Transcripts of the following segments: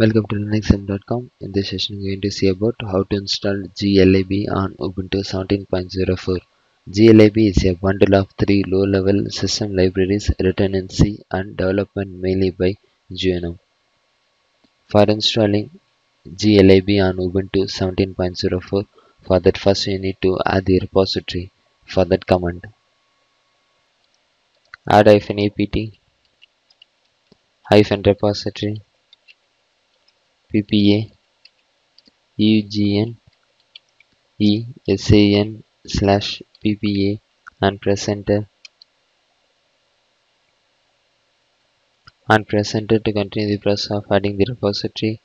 Welcome to linuxhelp.com. In this session, we are going to see about how to install glib on Ubuntu 17.04. glib is a bundle of three low-level system libraries written in C and developed mainly by GNOME. For installing glib on Ubuntu 17.04, for that first you need to add the repository for that command. add hyphen apt hyphen repository ppa ugn esan slash ppa and press enter and press enter to continue the process of adding the repository.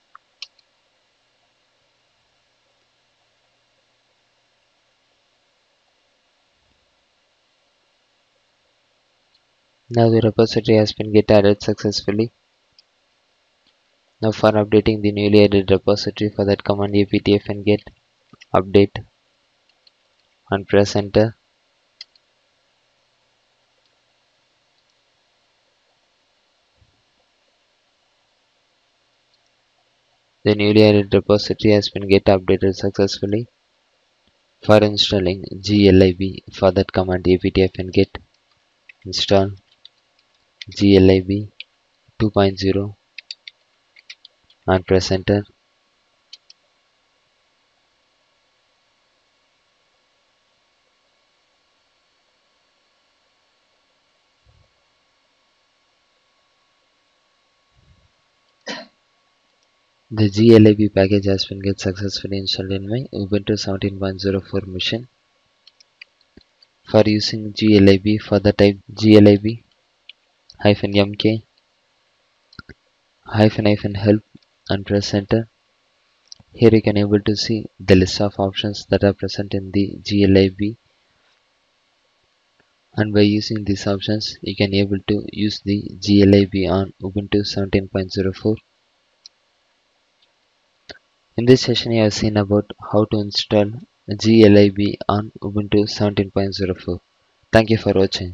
Now the repository has been get added successfully now for updating the newly added repository for that command apt hyphen get update and press enter. The newly added repository has been get updated successfully for installing glib for that command apt hyphen get install glib 2.0 and press enter The glib package has been get successfully installed in my Ubuntu 17.04 machine. For using glib, for the type glib hyphen mk hyphen hyphen help and press enter. Here you can able to see the list of options that are present in the glib and by using these options you can able to use the glib on Ubuntu 17.04 in this session you have seen about how to install glib on Ubuntu 17.04 thank you for watching